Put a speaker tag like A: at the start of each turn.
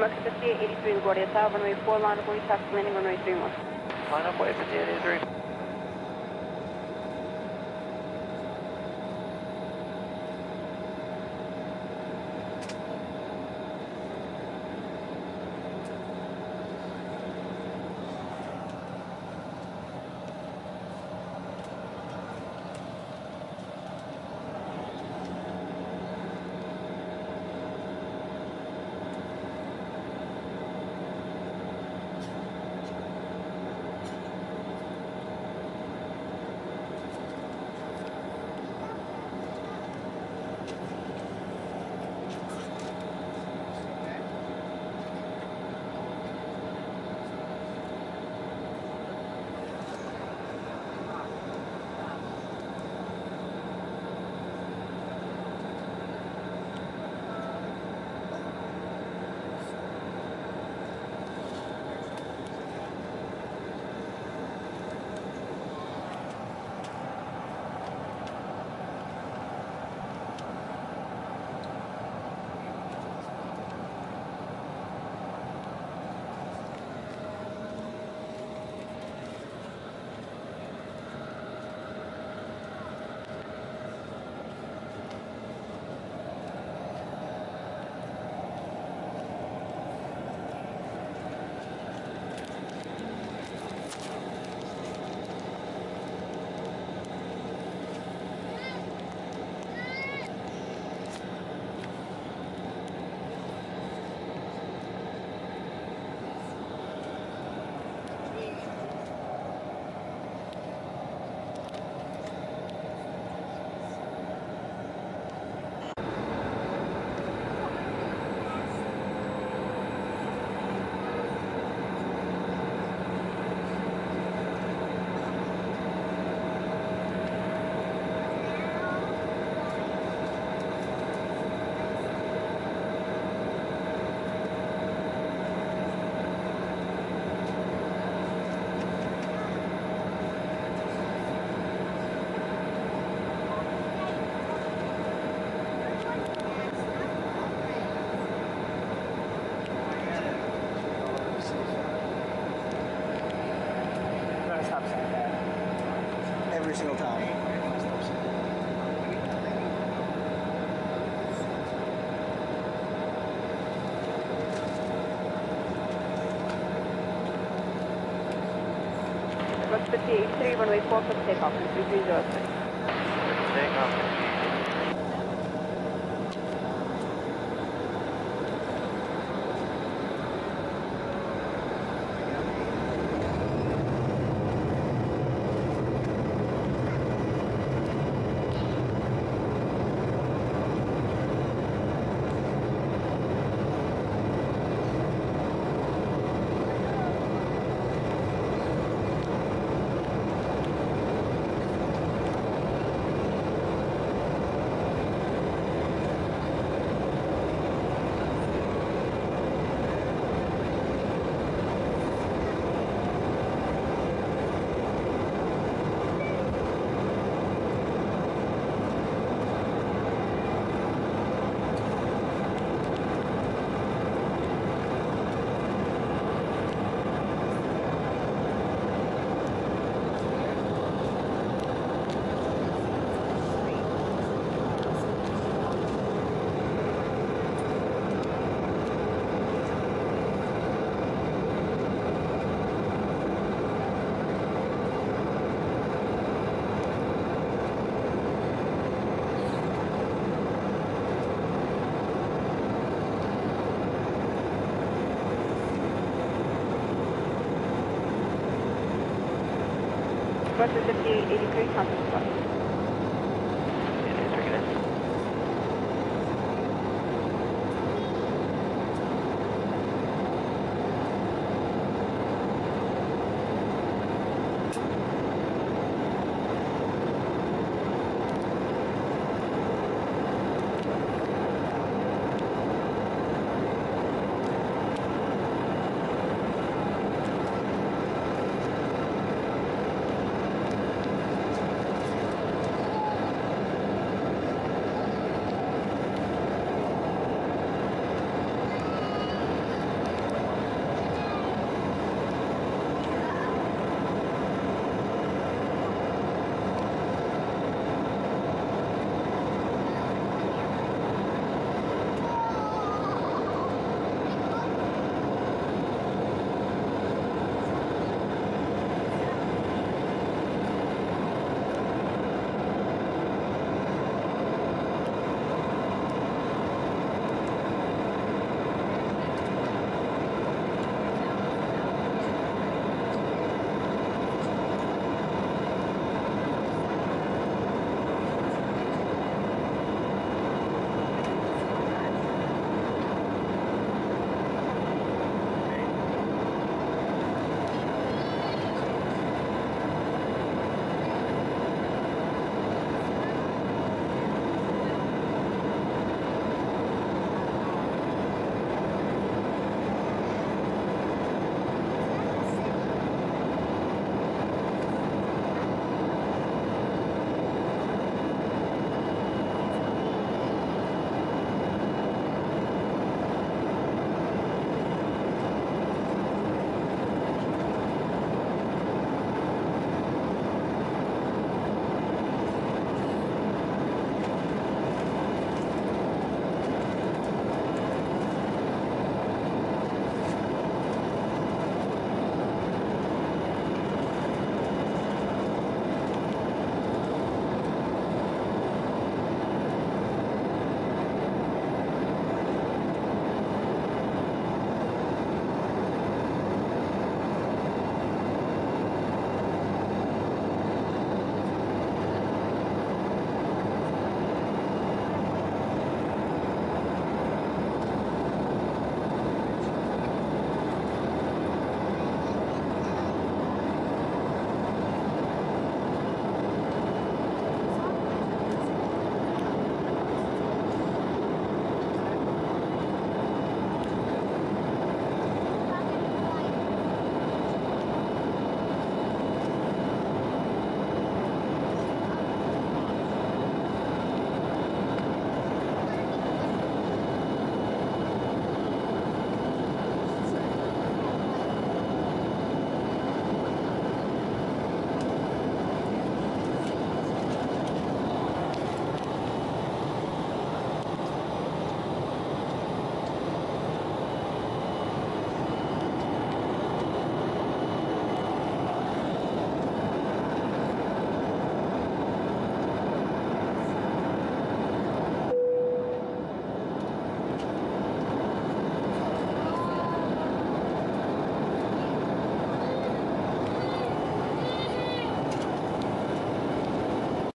A: Max 5883 LaGuardia Tower, runway 4, line of 40, taxi landing, runway 31.
B: Line up, wait, 5883.
C: Every single time.
A: Max 5883, runway 4, for takeoff, and 3306.
B: Takeoff.
A: Max 5883, contact